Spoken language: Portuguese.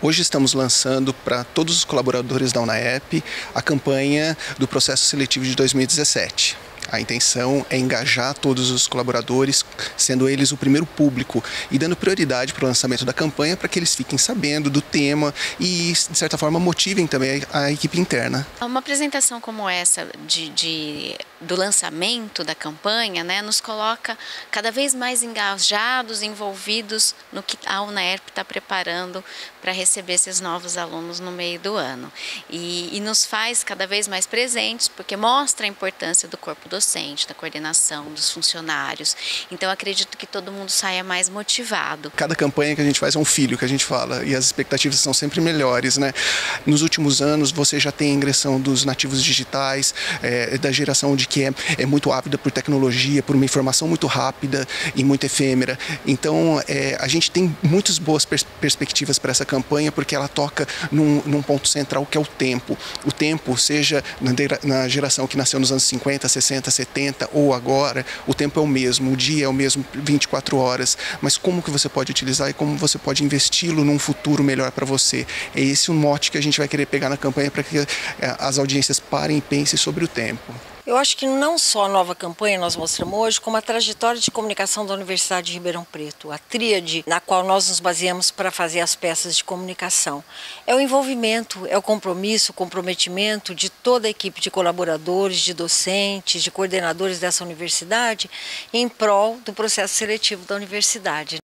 Hoje estamos lançando para todos os colaboradores da UNAEP a campanha do processo seletivo de 2017. A intenção é engajar todos os colaboradores, sendo eles o primeiro público e dando prioridade para o lançamento da campanha para que eles fiquem sabendo do tema e, de certa forma, motivem também a equipe interna. Uma apresentação como essa de, de do lançamento da campanha né, nos coloca cada vez mais engajados, envolvidos no que a UNERP está preparando para receber esses novos alunos no meio do ano. E, e nos faz cada vez mais presentes, porque mostra a importância do corpo docente, da coordenação, dos funcionários. Então acredito que todo mundo saia mais motivado. Cada campanha que a gente faz é um filho que a gente fala e as expectativas são sempre melhores, né? Nos últimos anos você já tem a ingressão dos nativos digitais, é, da geração de que é, é muito ávida por tecnologia, por uma informação muito rápida e muito efêmera. Então é, a gente tem muitas boas pers perspectivas para essa campanha porque ela toca num, num, ponto central que é o tempo. O tempo, seja na, na geração que nasceu nos anos 50, 60, 60, 70 ou agora, o tempo é o mesmo, o dia é o mesmo 24 horas, mas como que você pode utilizar e como você pode investi-lo num futuro melhor para você. É esse o mote que a gente vai querer pegar na campanha para que eh, as audiências parem e pensem sobre o tempo. Eu acho que não só a nova campanha nós mostramos hoje, como a trajetória de comunicação da Universidade de Ribeirão Preto, a tríade na qual nós nos baseamos para fazer as peças de comunicação. É o envolvimento, é o compromisso, o comprometimento de toda a equipe de colaboradores, de docentes, de coordenadores dessa universidade em prol do processo seletivo da universidade.